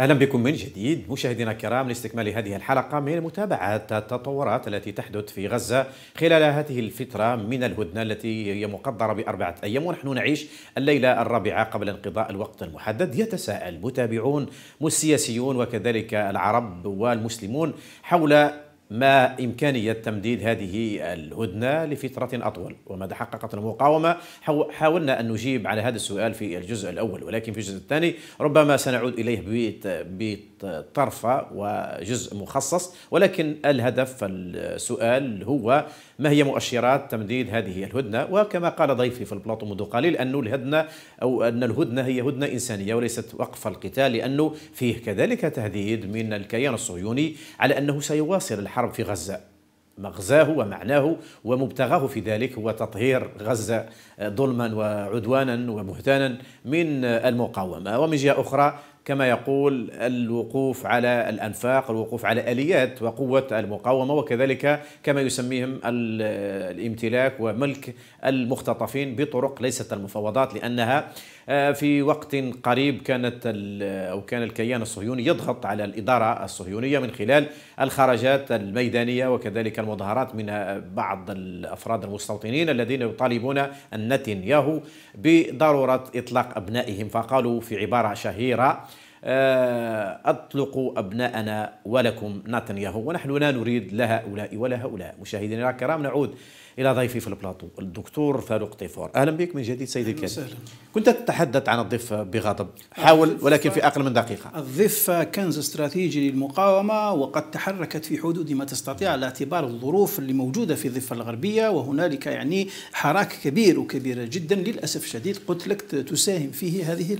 أهلا بكم من جديد. مشاهدينا الكرام لاستكمال هذه الحلقة من متابعه التطورات التي تحدث في غزة خلال هذه الفترة من الهدنة التي هي مقدرة بأربعة أيام ونحن نعيش الليلة الرابعة قبل انقضاء الوقت المحدد. يتساءل متابعون والسياسيون وكذلك العرب والمسلمون حول ما إمكانية تمديد هذه الهدنة لفترة أطول وماذا حققت المقاومة. حاولنا أن نجيب على هذا السؤال في الجزء الأول ولكن في الجزء الثاني ربما سنعود إليه بطرفة وجزء مخصص ولكن الهدف السؤال هو ما هي مؤشرات تمديد هذه الهدنة؟ وكما قال ضيفي في البلاطو منذ قليل أن الهدنة أو أن الهدنة هي هدنة إنسانية وليست وقف القتال لأنه فيه كذلك تهديد من الكيان الصهيوني على أنه سيواصل الحرب في غزة. مغزاه ومعناه ومبتغاه في ذلك هو تطهير غزة ظلما وعدوانا ومهتانا من المقاومة. ومن جهة أخرى كما يقول الوقوف على الأنفاق الوقوف على آليات وقوة المقاومة وكذلك كما يسميهم الامتلاك وملك المختطفين بطرق ليست المفاوضات لأنها في وقت قريب كانت أو كان الكيان الصهيوني يضغط على الإدارة الصهيونية من خلال الخرجات الميدانية وكذلك المظاهرات من بعض الأفراد المستوطنين الذين يطالبون نتنياهو بضرورة إطلاق أبنائهم. فقالوا في عبارة شهيرة آه، أطلقوا أبناءنا ولكم نتنياهو ونحن لا نريد لا هؤلاء ولا هؤلاء مشاهدينا الكرام نعود إلى ضيفي في البلاطو الدكتور فاروق طيفور أهلا بك من جديد سيدي الكريم كنت تتحدث عن الضيف بغضب. حاول ولكن في أقل من دقيقة. الضيف كنز استراتيجي للمقاومة وقد تحركت في حدود ما تستطيع على اعتبار الظروف اللي موجودة في الضفة الغربية وهنالك يعني حراك كبير وكبير جدا للأسف الشديد. قلت لك تساهم فيه هذه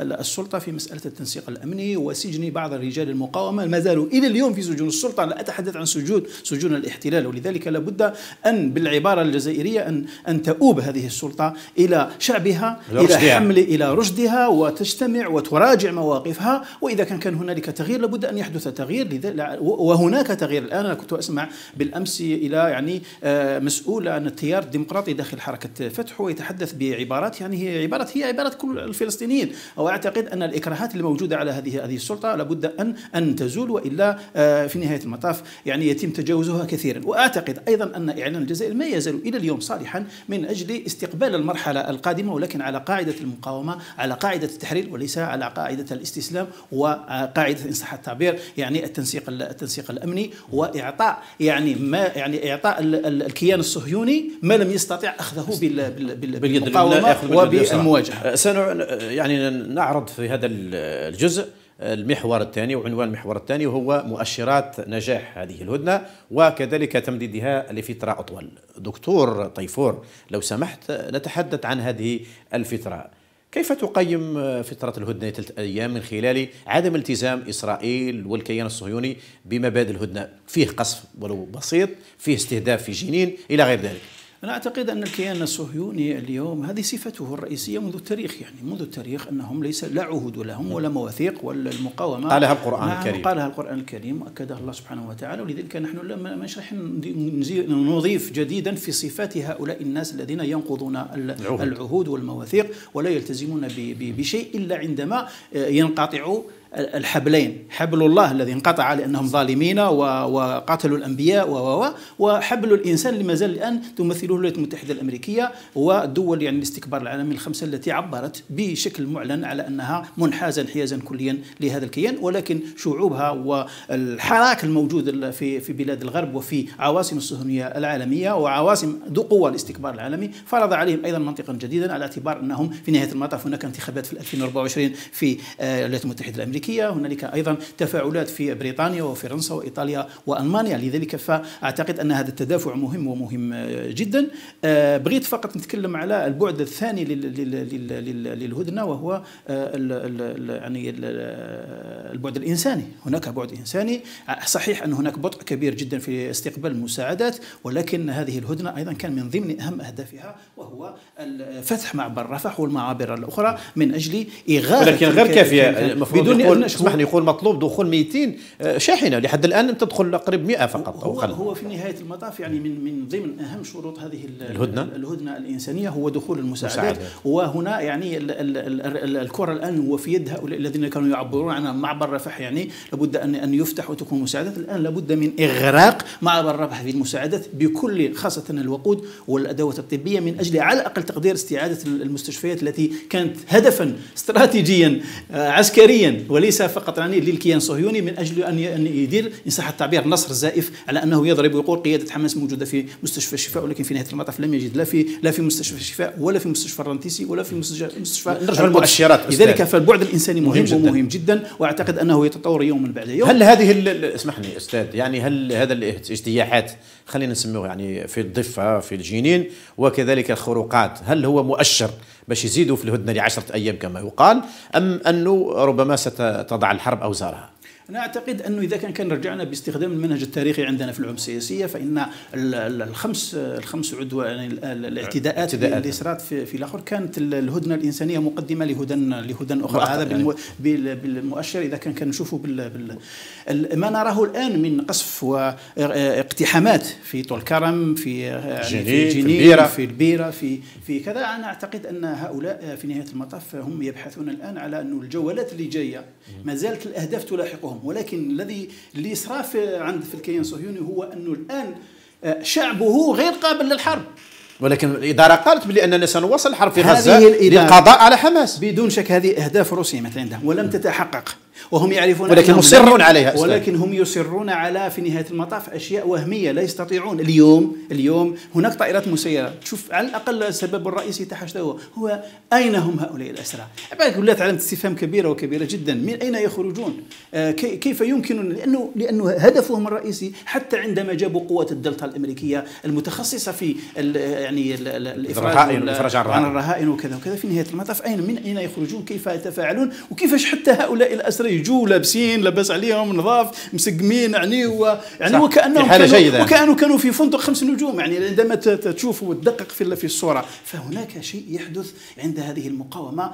السلطة في مسألة التنسيق الأمني وسجن بعض رجال المقاومة. ما زالوا إلى اليوم في سجون السلطة. لا أتحدث عن سجون سجون الاحتلال ولذلك لابد أن بالعبارة الجزائرية ان أن تؤوب هذه السلطة إلى شعبها إلى حمل إلى رشدها وتجتمع وتراجع مواقفها. وإذا كان كان هنالك تغيير لابد أن يحدث تغيير وهناك تغيير. الآن أنا كنت أسمع بالأمس إلى يعني آه، مسؤول عن التيار الديمقراطي داخل حركة فتح ويتحدث بعبارات يعني هي عبارات هي عبارات كل الفلسطينيين. وأعتقد أن الإكراهات الموجودة على هذه هذه السلطة لابد ان أن تزول وإلا آه، في نهاية المطاف يعني يتم تجاوزها كثيرا. وأعتقد أيضا أن إعلان الجزائر ما يزال إلى اليوم صالحا من أجل استقبال المرحلة القادمة ولكن على قاعدة المقاومة على قاعدة التحرير وليس على قاعدة الاستسلام وقاعدة إن صح التعبير يعني التنسيق التنسيق الأمني وإعطاء يعني ما يعني إعطاء الكيان الصهيوني ما لم يستطع أخذه بالمقاومة وبالمواجهة. سنع يعني نعرض في هذا الجزء المحور الثاني وعنوان المحور الثاني وهو مؤشرات نجاح هذه الهدنة وكذلك تمديدها لفترة أطول. دكتور طيفور لو سمحت نتحدث عن هذه الفترة. كيف تقيم فترة الهدنة ثلاث أيام من خلال عدم التزام إسرائيل والكيان الصهيوني بمبادئ الهدنة فيه قصف ولو بسيط فيه استهداف في جنين إلى غير ذلك أنا أعتقد أن الكيان الصهيوني اليوم هذه صفته الرئيسية منذ التاريخ يعني منذ التاريخ أنهم ليس لا عهود لهم ولا مواثيق والمقاومة قالها القرآن نعم الكريم. قالها القرآن الكريم وأكدها الله سبحانه وتعالى. ولذلك نحن مش راح نضيف جديدا في صفات هؤلاء الناس الذين ينقضون العهود, العهود والمواثيق ولا يلتزمون بشيء إلا عندما ينقطعوا الحبلين. حبل الله الذي انقطع لأنهم ظالمين وقاتلوا الأنبياء و وحبل الإنسان اللي ما زال الآن تمثله الولايات المتحدة الأمريكية والدول يعني الاستكبار العالمي الخمسة التي عبرت بشكل معلن على أنها منحازة انحيازا كليا لهذا الكيان. ولكن شعوبها والحراك الموجود في في بلاد الغرب وفي عواصم الصهيونية العالمية وعواصم ذو قوة الاستكبار العالمي فرض عليهم أيضا منطقا جديدا على اعتبار أنهم في نهاية المطاف هناك انتخابات في 2024 في آه، الولايات المتحدة الأمريكية. الأمريكية هنالك أيضا تفاعلات في بريطانيا وفرنسا وإيطاليا وألمانيا. لذلك فأعتقد أن هذا التدافع مهم ومهم جدا. آه، بغيت فقط نتكلم على البعد الثاني للهدنة وهو آه، يعني البعد الإنساني. هناك بعد إنساني. صحيح أن هناك بطء كبير جدا في استقبال المساعدات ولكن هذه الهدنة أيضا كان من ضمن أهم أهدافها وهو فتح معبر رفح والمعابر الأخرى من أجل إغاثة ولكن غير كافية المفروض بدون يقول اسمح يقول مطلوب دخول 200 آه، شاحنة. لحد الآن تدخل قريب 100 فقط هو, هو في نهاية المطاف يعني من من ضمن أهم شروط هذه الهدنة. الهدنة الإنسانية هو دخول المساعدات. وهنا يعني ال ال ال الكرة الآن هو في يد هؤلاء الذين كانوا يعبرون عن معبر رفح. يعني لابد ان أن يفتح وتكون مساعدات. الآن لابد من إغراق معبر رفح في المساعدات بكل خاصة الوقود والأدوات الطبية من أجل على أقل تقدير استعادة المستشفيات التي كانت هدفا استراتيجيا آه، عسكريا. وليس فقط يعني للكيان الصهيوني من أجل أن يدير أن صح التعبير نصر زائف على أنه يضرب ويقول قيادة حماس موجودة في مستشفى الشفاء ولكن في نهاية المطاف لم يجد لا في لا في مستشفى الشفاء ولا في مستشفى الرنتيسي ولا في مستشفى مستشفى نرجع المؤشرات لذلك فالبعد الإنساني مهم, مهم جدا. ومهم جدا وأعتقد أنه يتطور يوما بعد يوم. هل هذه اسمحني أستاذ يعني هل هذا الاجتياحات خلينا نسميه يعني في الضفة في الجنين وكذلك الخروقات هل هو مؤشر باش يزيدوا في الهدنة لعشرة أيام كما يقال أم أنه ربما ستضع الحرب أوزارها؟ أنا أعتقد أنه إذا كان كان رجعنا باستخدام المنهج التاريخي عندنا في العلوم السياسية فإن الخمس الخمس عدوان يعني الاعتداءات اللي صارت في, في الآخر كانت الهدنة الإنسانية مقدمة لهدن لهدن أخرى. هذا يعني. بالمؤشر. إذا كان كان نشوفه بال, بال ما نراه الآن من قصف واقتحامات في طول كرم في يعني في جنين في البيرة. في, البيرة في في كذا. أنا أعتقد أن هؤلاء في نهاية المطاف هم يبحثون الآن على أن الجولات اللي جاية ما زالت الأهداف تلاحقهم. لهم ولكن الذي الإسراف عند في الكيان الصهيوني هو أنه الآن آه، شعبه غير قابل للحرب. ولكن الإدارة قالت بأننا سنواصل الحرب في غزة للقضاء على حماس. بدون شك هذه أهداف رسمت عندهم ولم تتحقق. وهم يعرفون ولكن مصرون عليها. ولكن هم يصرون على في نهايه المطاف أشياء وهمية لا يستطيعون اليوم اليوم هناك طائرات مسيرة تشوف على الأقل السبب الرئيسي تحت هو هو أين هم هؤلاء الأسرى؟ بعد ولات علامه استفهام كبيره وكبيره جدا من أين يخرجون؟ آه كيف يمكن لأنه لأنه هدفهم الرئيسي حتى عندما جابوا قوات الدلتا الأمريكية المتخصصة في يعني الإفراج عن الرهائن وكذا وكذا في نهايه المطاف أين من أين يخرجون؟ كيف يتفاعلون؟ وكيفاش حتى هؤلاء الأسرى يجوا لابسين لاباس عليهم نظاف مسقمين يعني و يعني وكانهم حالة كانوا جيدة. وكانوا كانوا في فندق خمس نجوم يعني عندما تشوف وتدقق في في الصورة. فهناك شيء يحدث عند هذه المقاومة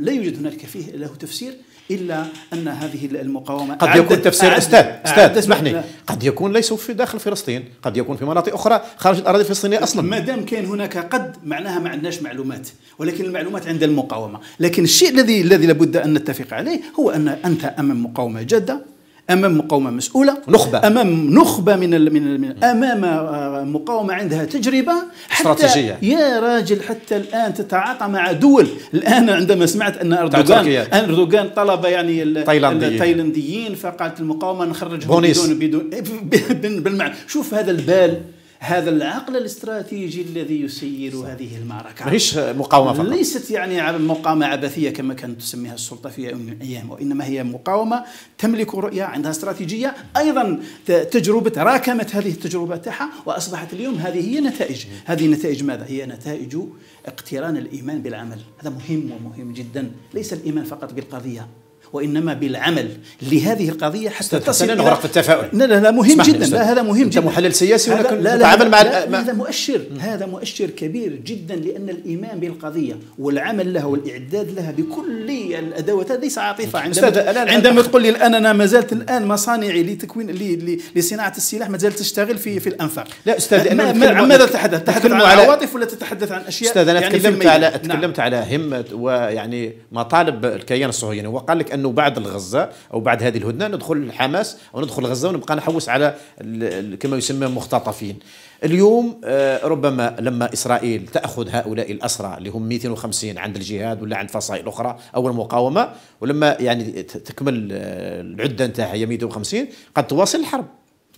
لا يوجد هنالك فيه له تفسير. إلا أن هذه المقاومة قد يكون تفسير أستاذ أستاذ اسمحني. قد يكون ليس في داخل فلسطين قد يكون في مناطق أخرى خارج الأراضي الفلسطينية أصلا. ما دام كان هناك قد معناها ما عندناش معلومات ولكن المعلومات عند المقاومة. لكن الشيء الذي الذي لابد أن نتفق عليه هو أن أنت أمام مقاومة جادة أمام مقاومة مسؤولة نخبة. أمام نخبة من ال من, ال من أمام آه، مقاومة عندها تجربة حتى استراتيجية. يا راجل حتى الآن تتعاطى مع دول. الآن عندما سمعت أن اردوغان أردوغان طلب يعني التايلانديين فقالت المقاومة نخرجهم بدون بدون بالمعنى. شوف هذا البال. هذا العقل الاستراتيجي الذي يسير هذه المعركة. ماهيش مقاومة فقط. ليست يعني مقاومة عبثية كما كانت تسميها السلطة في يوم من الأيام وإنما هي مقاومة تملك رؤية عندها استراتيجية. أيضا تجربة راكمت هذه التجربة تاعها وأصبحت اليوم هذه هي نتائج. هذه نتائج ماذا؟ هي نتائج اقتران الإيمان بالعمل. هذا مهم ومهم جدا. ليس الإيمان فقط بالقضية. وإنما بالعمل لهذه القضية حتى تصل نغرق في التفاؤل. لا لا, لا مهم جدا. لا هذا مهم جدا. محلل سياسي ولكن لا لا, مع لا هذا مؤشر. هذا مؤشر كبير جدا لأن الإيمان بالقضية والعمل لها والإعداد لها بكل الأدوات. ليس عاطفة. عندما عندما تقول لي الآن أنا ما زالت الآن مصانعي لتكوين لصناعة السلاح ما زالت تشتغل في في الأنفاق. لا أستاذ عن ماذا تتحدث؟ تتحدث عن عواطف ولا تتحدث عن أشياء؟ أستاذ أنا يعني تكلمت على نعم. تكلمت على همة ويعني مطالب الكيان الصهيوني. وقال لك انه بعد غزه أو بعد هذه الهدنة ندخل حماس أو ندخل غزة ونبقى نحوس على كما يسمى مختطفين. اليوم آه، ربما لما إسرائيل تأخذ هؤلاء الأسرى اللي هم 250 عند الجهاد ولا عند فصائل أخرى أو المقاومة ولما يعني تكمل آه، العدة نتاعها هي 150 قد تواصل الحرب.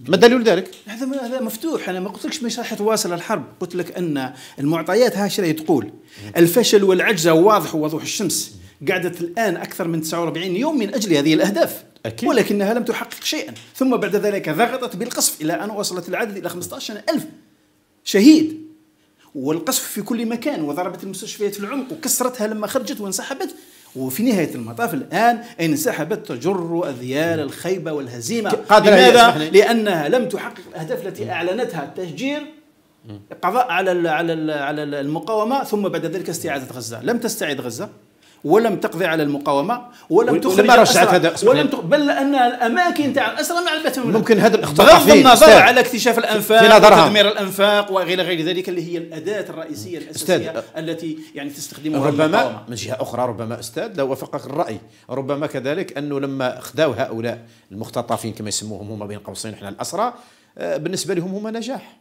ما دليل ذلك؟ هذا هذا مفتوح أنا ما قلتلكش مش راح تواصل الحرب قلت لك أن المعطيات هكذا تقول الفشل والعجز واضح ووضوح الشمس قعدت الآن أكثر من 49 يوم من أجل هذه الأهداف. أكيد. ولكنها لم تحقق شيئا. ثم بعد ذلك ضغطت بالقصف إلى أن وصلت العدد إلى 15 ألف شهيد. والقصف في كل مكان وضربت المستشفيات في العمق وكسرتها لما خرجت وانسحبت. وفي نهاية المطاف الآن انسحبت تجر أذيال الخيبة والهزيمة. لماذا؟ لأنها لم تحقق الأهداف التي أعلنتها التهجير قضاء على على على المقاومة ثم بعد ذلك استعادة غزة. لم تستعد غزة. ولم تقضي على المقاومة ولم تخرج هذا ولم بل ان الأماكن تاع الاسرى معلبه ممكن هذا بغض النظر على اكتشاف الأنفاق وتدمير الأنفاق وغير غير ذلك اللي هي الأداة الرئيسية الأساسية أستاذ التي يعني تستخدمها ربما المقاومة. من جهة أخرى ربما أستاذ لو وافقك الرأي. ربما كذلك أنه لما خذاو هؤلاء المختطفين كما يسموهم هم بين قوسين إحنا الأسرى آه، بالنسبة لهم هم نجاح.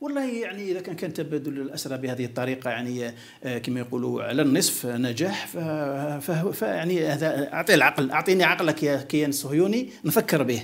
والله يعني إذا كان كان تبادل الأسرى بهذه الطريقة يعني آه، كما يقولوا على النصف نجاح فيعني هذا أعطي العقل أعطيني عقلك يا كيان الصهيوني نفكر به.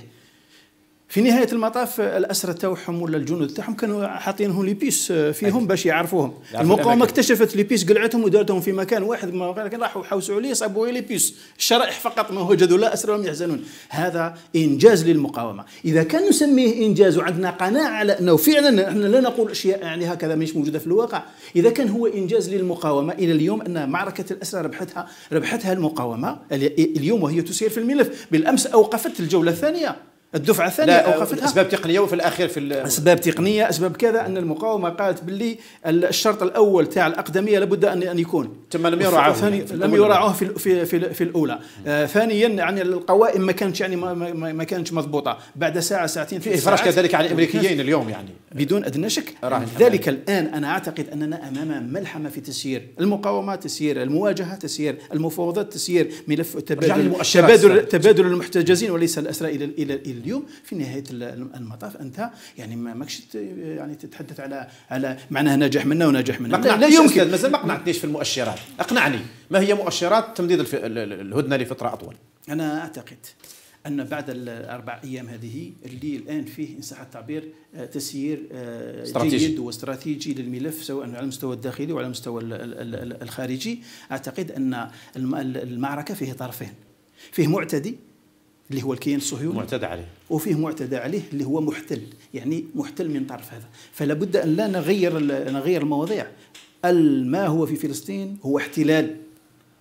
في نهاية المطاف الاسرى تاعهم ولا الجنود تاعهم كانوا حاطينهم لي بيس فيهم باش يعرفوهم. المقاومة اكتشفت لي بيس قلعتهم ودارتهم في مكان واحد ما راحوا حوسوا عليه صابوا لي بيس الشرائح فقط ما وجدوا لا أسرى وهم يحزنون. هذا إنجاز للمقاومة. إذا كان نسميه إنجاز وعندنا قناعة على أنه فعلا إحنا لا نقول أشياء يعني هكذا مش موجودة في الواقع. إذا كان هو إنجاز للمقاومة إلى اليوم أن معركة الأسرى ربحتها ربحتها المقاومة اليوم وهي تسير في الملف. بالأمس أوقفت الجولة الثانية. الدفعة الثانية اوقفتها أسباب تقنية وفي الأخير في أسباب تقنية أسباب كذا أن المقاومة قالت باللي الشرط الأول تاع الأقدمية لابد ان أن يكون. ثم لم يراعوه لم يراعوه في في في, في الأولى. آه ثانيا يعني القوائم ما كانتش يعني ما, ما, ما كانتش مضبوطة. بعد ساعة ساعتين في افراج كذلك على الأمريكيين اليوم يعني. بدون أدنى شك ذلك الآن أنا أعتقد أننا أمام ملحمة في تسيير. المقاومة تسيير المواجهة تسيير المفاوضات تسيير ملف تبادل تبادل تبادل المحتجزين وليس الاسرى إلى إلى اليوم. في نهاية المطاف أنت يعني ما ماكش يعني تتحدث على على معناها نجاح منا ونجاح منا لا, لا يمكن. مازال ما اقنعتنيش في المؤشرات؟ أقنعني. ما هي مؤشرات تمديد الهدنة لفتره أطول؟ أنا أعتقد أن بعد الأربع أيام هذه اللي الآن فيه إن صح التعبير آه، تسيير آه، استراتيجي. جيد واستراتيجي للملف سواء على المستوى الداخلي وعلى المستوى الخارجي. أعتقد أن المعركة فيه طرفين. فيه معتدي اللي هو الكيان الصهيوني. معتدى عليه. وفيه معتدى عليه اللي هو محتل يعني محتل من طرف هذا. فلا بد أن لا نغير نغير المواضيع. ما هو في فلسطين هو احتلال.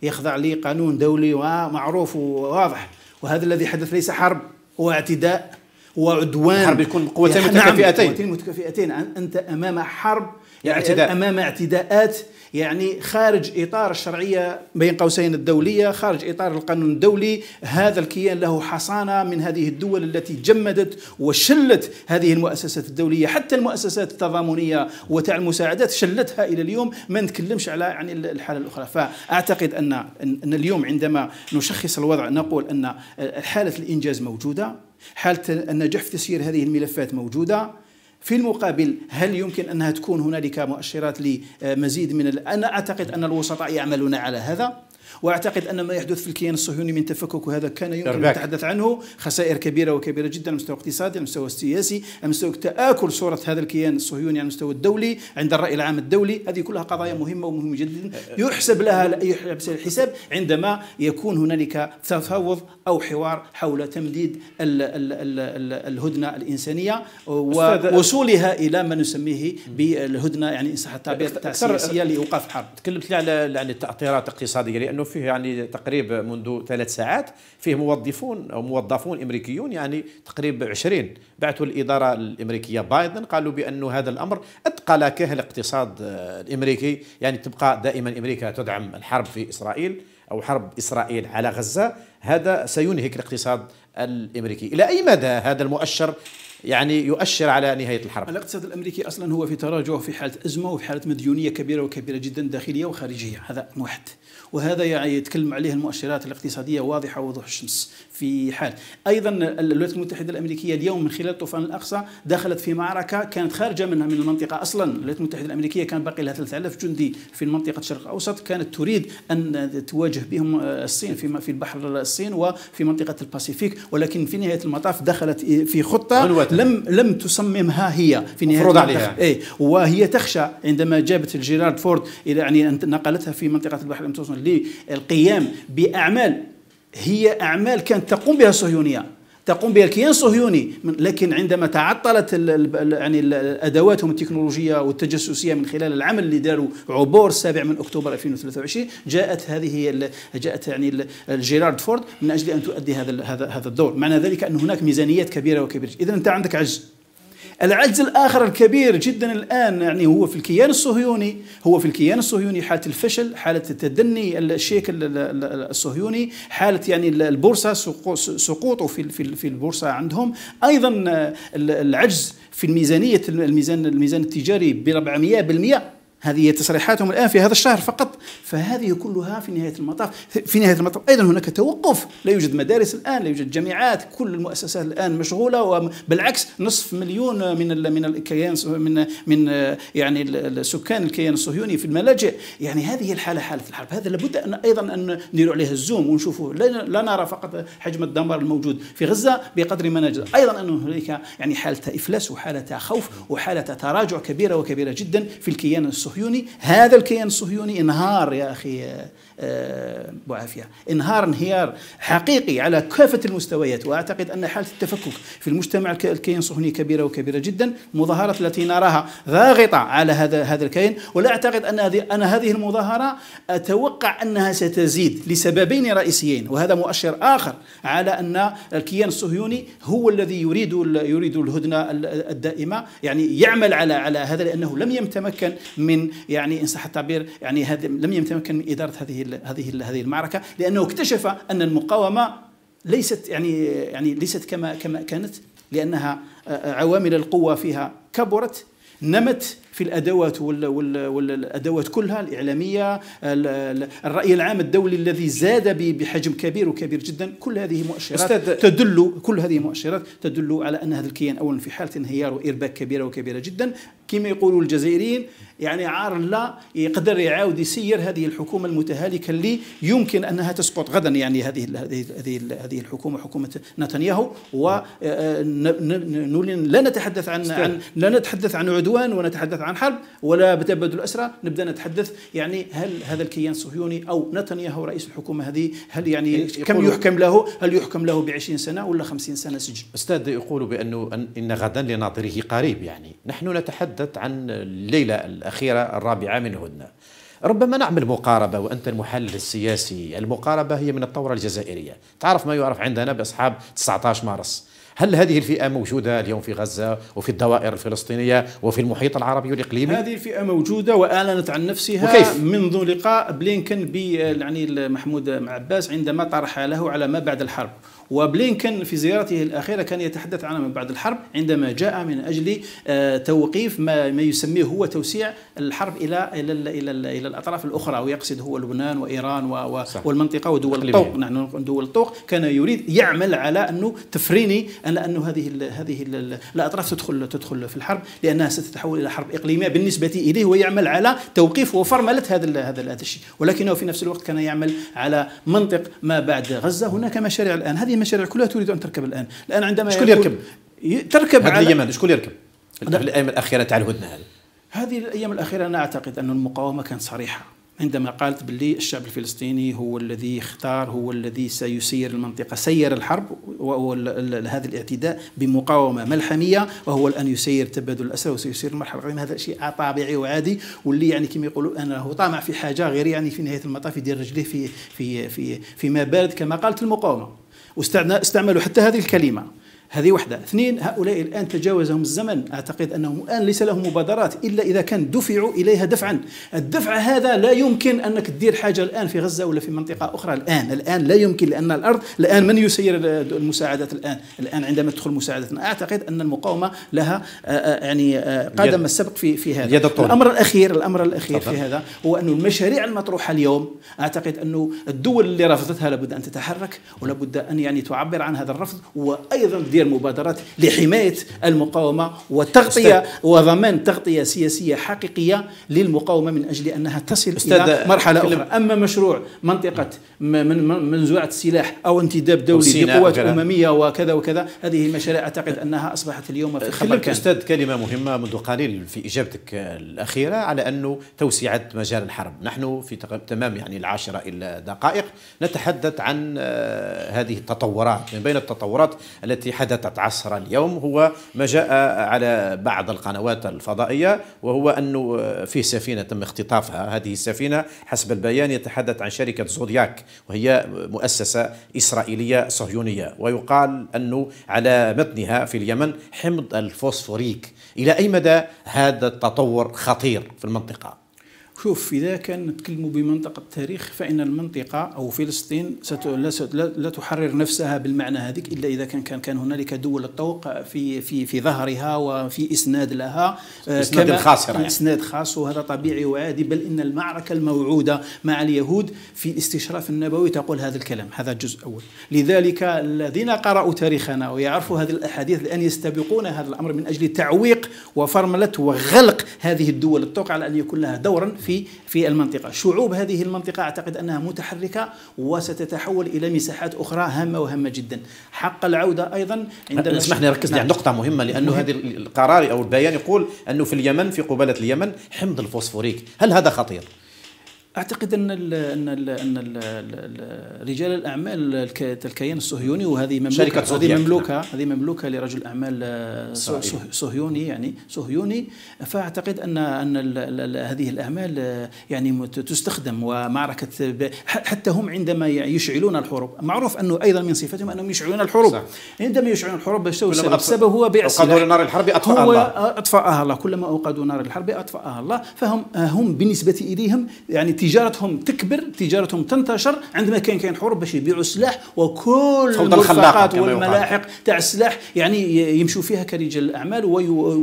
يخضع لقانون دولي ومعروف وواضح. وهذا الذي حدث ليس حرب هو اعتداء وعدوان حرب يكون قوتين متكافئتين. قوتين متكافئتين. أنت أمام حرب اعتداء. أمام اعتداءات يعني خارج إطار الشرعية بين قوسين الدولية، خارج إطار القانون الدولي، هذا الكيان له حصانة من هذه الدول التي جمدت وشلت هذه المؤسسات الدولية، حتى المؤسسات التضامنية وتاع المساعدات شلتها إلى اليوم، ما نتكلمش على يعني الحالة الأخرى، فأعتقد ان ان اليوم عندما نشخص الوضع نقول أن حاله الإنجاز موجودة، حالة النجاح في تسيير هذه الملفات موجودة، في المقابل هل يمكن أنها تكون هنالك مؤشرات لمزيد من أنا أعتقد أن الوسطاء يعملون على هذا. وأعتقد أن ما يحدث في الكيان الصهيوني من تفكك وهذا كان يمكن أن نتحدث عنه. خسائر كبيرة وكبيرة جدا على المستوى الاقتصادي على المستوى السياسي على مستوى تآكل صورة هذا الكيان الصهيوني على المستوى الدولي عند الرأي العام الدولي. هذه كلها قضايا مهمة ومهمة جدا. يحسب لها الحساب عندما يكون هنالك تفاوض أو حوار حول تمديد ال ال ال الهدنة الإنسانية ووصولها إلى ما نسميه بالهدنة يعني إن صح التعبير السياسيه لإيقاف الحرب تكلمت لي على على التاثيرات الاقتصادية لأنه فيه يعني تقريب منذ ثلاث ساعات فيه موظفون أو موظفون أمريكيون يعني تقريب 20 بعثوا الإدارة الأمريكية بايدن قالوا بانه هذا الأمر اثقل كه الاقتصاد الأمريكي يعني تبقى دائما أمريكا تدعم الحرب في إسرائيل أو حرب إسرائيل على غزة. هذا سينهك الاقتصاد الأمريكي. إلى أي مدى هذا المؤشر يعني يؤشر على نهاية الحرب؟ الاقتصاد الأمريكي أصلا هو في تراجع في حالة أزمة وفي حالة مديونية كبيرة وكبيرة جدا داخلية وخارجية. هذا واحد وهذا يعني يتكلم عليه المؤشرات الاقتصادية واضحة وضوح الشمس. في حال. أيضا الولايات المتحدة الأمريكية اليوم من خلال طوفان الأقصى دخلت في معركة كانت خارجة منها من المنطقة. أصلا الولايات المتحدة الأمريكية كان باقي لها 3000 جندي في منطقة الشرق الأوسط. كانت تريد أن تواجه بهم الصين في في البحر الصين وفي منطقة الباسيفيك. ولكن في نهاية المطاف دخلت في خطة لم لم تصممها هي. في نهاية المطاف. عليها. اي وهي تخشى عندما جابت جيرارد فورد إلى يعني نقلتها في منطقة البحر المتوسط للقيام بأعمال هي أعمال كانت تقوم بها الصهيونيه تقوم بها الكيان الصهيوني لكن عندما تعطلت يعني ادواتهم التكنولوجيه والتجسسية من خلال العمل اللي داروا عبور السابع من أكتوبر 2023 جاءت هذه جاءت يعني جيرارد فورد من أجل أن تؤدي هذا هذا هذا الدور. معنى ذلك أن هناك ميزانيات كبيرة وكبيرة اذا أنت عندك عجز. العجز الآخر الكبير جدا الآن يعني هو في الكيان الصهيوني هو في الكيان الصهيوني حالة الفشل حالة تدني الشيك الصهيوني حالة يعني البورصة سقوطه في في البورصة عندهم. أيضا العجز في الميزانية الميزان الميزان التجاري ب 400% هذه تصريحاتهم الآن في هذا الشهر فقط. فهذه كلها في نهاية المطاف في نهاية المطاف. أيضا هناك توقف. لا يوجد مدارس الآن لا يوجد جامعات. كل المؤسسات الآن مشغولة وبالعكس نصف مليون من من الكيان من من يعني السكان الكيان الصهيوني في الملاجئ. يعني هذه الحالة حالة الحرب. هذا لابد أن أيضا أن ندير عليها ال zoom ونشوفه. لا نرى فقط حجم الدمار الموجود في غزة بقدر ما نجد. أيضا أن هناك يعني حالة إفلاس وحالة خوف وحالة تراجع كبيرة وكبيرة جدا في الكيان الصهيوني. الصهيوني هذا الكيان الصهيوني انهار يا أخي أبو عافية. انهار انهيار حقيقي على كافة المستويات وأعتقد أن حالة التفكك في المجتمع الكيان الصهيوني كبيرة وكبيرة جدا المظاهرات التي نراها ضاغطة على هذا هذا الكيان. ولا أعتقد أن هذه أن هذه المظاهرة أتوقع أنها ستزيد لسببين رئيسيين وهذا مؤشر آخر على أن الكيان الصهيوني هو الذي يريد يريد الهدنة الدائمة. يعني يعمل على على هذا لأنه لم يتمكن من يعني إن صح التعبير يعني هذا لم يتمكن من إدارة هذه هذه هذه المعركة لأنه اكتشف أن المقاومة ليست يعني يعني ليست كما كما كانت لأنها عوامل القوة فيها كبرت نمت في الأدوات والادوات كلها الإعلامية الرأي العام الدولي الذي زاد بحجم كبير وكبير جدا. كل هذه مؤشرات تدل كل هذه مؤشرات تدل على أن هذا الكيان اولا في حالة انهيار وإرباك كبيرة وكبيرة جدا. كما يقولوا الجزائريين يعني عار لا يقدر يعاود يسير هذه الحكومة المتهالكة اللي يمكن أنها تسقط غدا يعني هذه هذه هذه الحكومة حكومة نتنياهو. و آه، آه، لا نتحدث عن عن لا نتحدث عن عدوان ونتحدث عن حرب ولا بتبادل اسرى نبدأ نتحدث يعني هل هذا الكيان الصهيوني أو نتنياهو رئيس الحكومة هذه؟ هل يعني كم يحكم له؟ هل يحكم له ب 20 سنة ولا 50 سنة سجن؟ أستاذ يقول بأنه ان غدا لناظره قريب يعني. نحن نتحدث عن الليلة الأخيرة الرابعة من هدنه ربما نعمل مقاربة وأنت المحلل السياسي. المقاربة هي من الثورة الجزائرية. تعرف ما يعرف عندنا بأصحاب 19 مارس. هل هذه الفئة موجودة اليوم في غزة وفي الدوائر الفلسطينية وفي المحيط العربي والإقليمي؟ هذه الفئة موجودة وأعلنت عن نفسها وكيف؟ منذ لقاء بلينكن ب يعني محمود عباس عندما طرح له على ما بعد الحرب وبلينكن في زيارته الأخيرة كان يتحدث عنها من بعد الحرب عندما جاء من أجل آه، توقيف ما ما يسميه هو توسيع الحرب إلى إلى إلى, إلى الأطراف الأخرى ويقصد هو لبنان وإيران والمنطقة ودول الطوق. نحن دول الطوق. كان يريد يعمل على أنه تفريني على أنه هذه ال هذه ال الأطراف تدخل تدخل في الحرب لأنها ستتحول إلى حرب إقليمية بالنسبة إليه ويعمل على توقيف وفرملة هذا هذا هذا الشيء. ولكنه في نفس الوقت كان يعمل على منطق ما بعد غزة. هناك مشاريع الآن. هذه المشاريع كلها تريد أن تركب الآن. الآن عندما شكون يركب؟ تركب هذه اليمن شكون يركب؟ الأيام الأخيرة تاع الهدنه هذه. هذه الأيام الأخيرة أنا أعتقد أن المقاومة كانت صريحة. عندما قالت باللي الشعب الفلسطيني هو الذي اختار هو الذي سيسير المنطقة سير الحرب هذا الاعتداء بمقاومة ملحمية وهو الآن يسير تبادل الأسرى وسيسير المرحلة القادمة هذا شيء طبيعي وعادي واللي يعني كما يقولوا أنه طامع في حاجة غير يعني في نهاية المطاف يدير رجليه في في في في ما بارد كما قالت المقاومة. واستعملوا حتى هذه الكلمة. هذه واحدة اثنين هؤلاء الآن تجاوزهم الزمن. أعتقد أنهم الآن ليس لهم مبادرات إلا إذا كان دفعوا إليها دفعا. الدفع هذا لا يمكن أنك تدير حاجة الآن في غزة ولا في منطقة أخرى. الآن الآن لا يمكن لأن الأرض الآن من يسير المساعدات الآن؟ الآن عندما تدخل مساعدتنا أعتقد أن المقاومة لها آه، آه، يعني آه، قدم السبق في في هذا. الأمر الأخير الأمر الأخير في هذا هو أن المشاريع المطروحة اليوم أعتقد أنه الدول اللي رفضتها لابد أن تتحرك ولابد أن يعني تعبر عن هذا الرفض وأيضا دير مبادرات لحماية المقاومة وتغطية وضمان تغطية سياسية حقيقية للمقاومة من أجل أنها تصل إلى مرحلة أخرى. أما مشروع منطقة من منزوعة السلاح أو انتداب دولي بقوات أممية وكذا وكذا هذه المشاريع أعتقد أنها أصبحت اليوم في خبر كان. أستاذ كلمة مهمة منذ قليل في إجابتك الأخيرة على أنه توسعة مجال الحرب. نحن في تمام يعني العاشرة إلى دقائق. نتحدث عن آه، هذه التطورات. من بين التطورات التي حدثت عصر اليوم هو ما جاء على بعض القنوات الفضائية وهو أنه في سفينة تم اختطافها هذه السفينة حسب البيان يتحدث عن شركة زودياك وهي مؤسسة إسرائيلية صهيونية ويقال أنه على متنها في اليمن حمض الفوسفوريك إلى أي مدى هذا التطور خطير في المنطقة؟ شوف إذا كان نتكلموا بمنطقة التاريخ فإن المنطقة أو فلسطين لا تحرر نفسها بالمعنى هذيك إلا إذا كان كان كان هنالك دول الطوق في في في ظهرها وفي إسناد لها آه، إسناد خاص يعني. إسناد خاص وهذا طبيعي وعادي بل إن المعركة الموعودة مع اليهود في الاستشراف النبوي تقول هذا الكلام هذا جزء أول لذلك الذين قرأوا تاريخنا ويعرفوا هذه الأحاديث الآن يستبقون هذا الأمر من أجل تعويق وفرملة وغلق هذه الدول الطوق على أن يكون لها دورا في في المنطقة. شعوب هذه المنطقة أعتقد أنها متحركة وستتحول إلى مساحات أخرى هامة وهامة جدا. حق العودة أيضا عندما اسمح لي ركز نعم. نقطة مهمة لأنه هذه القرار أو البيان يقول أنه في اليمن في قباله اليمن حمض الفوسفوريك. هل هذا خطير؟ أعتقد أن ال أن ال أن ال رجال الأعمال الكيان الصهيوني وهذه مملوكه هذه مملوكه هذه مملوكة لرجل أعمال صهيوني. يعني صهيوني. فأعتقد ان أن هذه الأعمال يعني تستخدم ومعركة حتى هم عندما يشعلون الحروب. معروف أنه أيضا من صفتهم أنهم يشعلون الحروب. صح. عندما يشعلون الحروب السبب السبب هو بيع السلاح نار الحرب اطفاها الله. أطفأها الله. كلما أوقدوا نار الحرب أطفأها الله. فهم هم بالنسبة إليهم يعني تجارتهم تكبر تجارتهم تنتشر عندما كان كاين حروب باش يبيعوا السلاح وكل المرفقات والملاحق تاع السلاح يعني يمشوا فيها كرجال الأعمال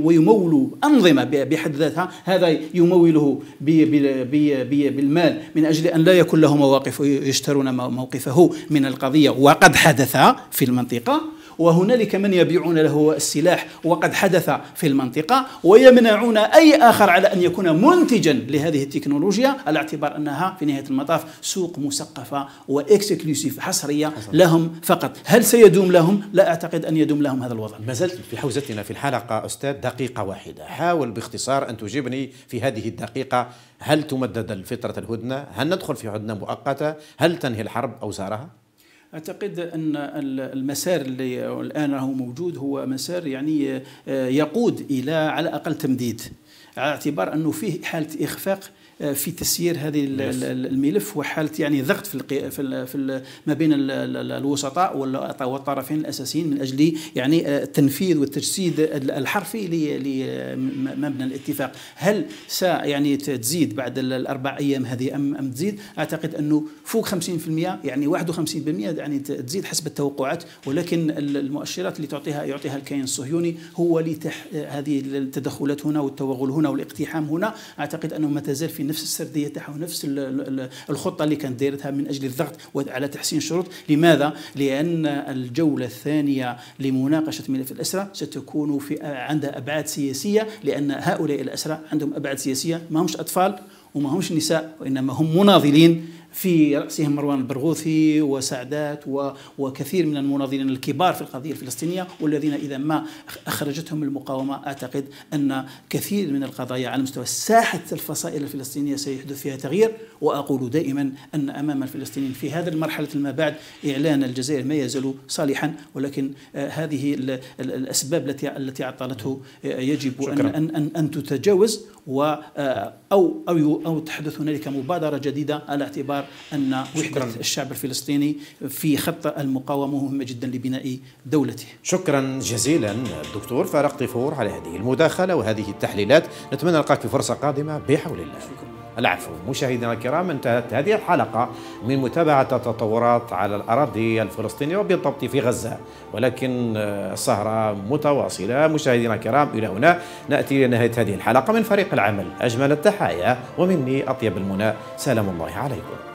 ويمولوا أنظمة بحد ذاتها. هذا يموله بالمال من أجل أن لا يكون له مواقف ويشترون موقفه من القضية. وقد حدث في المنطقة وهنالك من يبيعون له السلاح وقد حدث في المنطقة ويمنعون أي آخر على أن يكون منتجا لهذه التكنولوجيا على اعتبار أنها في نهاية المطاف سوق مسقفة وإكسكلوسيف حصرية لهم فقط هل سيدوم لهم؟ لا أعتقد أن يدوم لهم هذا الوضع ما زلت في حوزتنا في الحلقة أستاذ دقيقة واحدة حاول باختصار أن تجيبني في هذه الدقيقة هل تمدد فترة الهدنة؟ هل ندخل في هدنة مؤقتة؟ هل تنهي الحرب أوزارها؟ أعتقد أن المسار اللي الآن هو موجود هو مسار يعني آه، يقود إلى على الاقل تمديد على اعتبار أنه فيه حالة إخفاق في تسيير هذه الملف وحاله يعني ضغط في في, في ما بين الوسطاء والطرفين الأساسيين من أجل يعني آه، التنفيذ والتجسيد الحرفي لمبنى الاتفاق. هل س يعني تزيد بعد الأربع أيام هذه ام أم تزيد؟ أعتقد أنه فوق 50% يعني 51% يعني تزيد حسب التوقعات ولكن المؤشرات اللي تعطيها يعطيها الكيان الصهيوني هو لتح هذه التدخلات هنا والتوغل هنا والاقتحام هنا. أعتقد أنه ما تزال في نفس السردية تاعها ونفس الخطة اللي كانت دايرتها من أجل الضغط على تحسين الشروط. لماذا؟ لأن الجولة الثانية لمناقشة ملف الاسرى ستكون في عندها أبعاد سياسية لأن هؤلاء الاسرى عندهم أبعاد سياسية ما همش أطفال وما همش نساء وإنما هم مناضلين في رأسهم مروان البرغوثي وسعدات وكثير من المناضلين الكبار في القضية الفلسطينية والذين إذا ما أخرجتهم المقاومة أعتقد أن كثير من القضايا على مستوى ساحة الفصائل الفلسطينية سيحدث فيها تغيير وأقول دائما أن أمام الفلسطينيين في هذه المرحلة ما بعد إعلان الجزائر ما يزال صالحا ولكن آه، هذه الأسباب التي التي عطلته آه، يجب أن, أن, أن, أن تتجاوز. و آه، أو أو أو تحدث هنالك مبادرة جديدة على اعتبار أن وحدة شكرا. الشعب الفلسطيني في خط المقاومة مهمة جدا لبناء دولته شكرا جزيلا الدكتور فارق طيفور على هذه المداخلة وهذه التحليلات نتمنى نلقاك في فرصة قادمة بحول الله شكرا. العفو. مشاهدينا الكرام انتهت هذه الحلقة من متابعة التطورات على الأراضي الفلسطينية وبالضبط في غزة ولكن السهرة متواصلة. مشاهدينا الكرام إلى هنا نأتي لنهاية هذه الحلقة من فريق العمل. أجمل التحايا ومني أطيب المنى. سلام الله عليكم.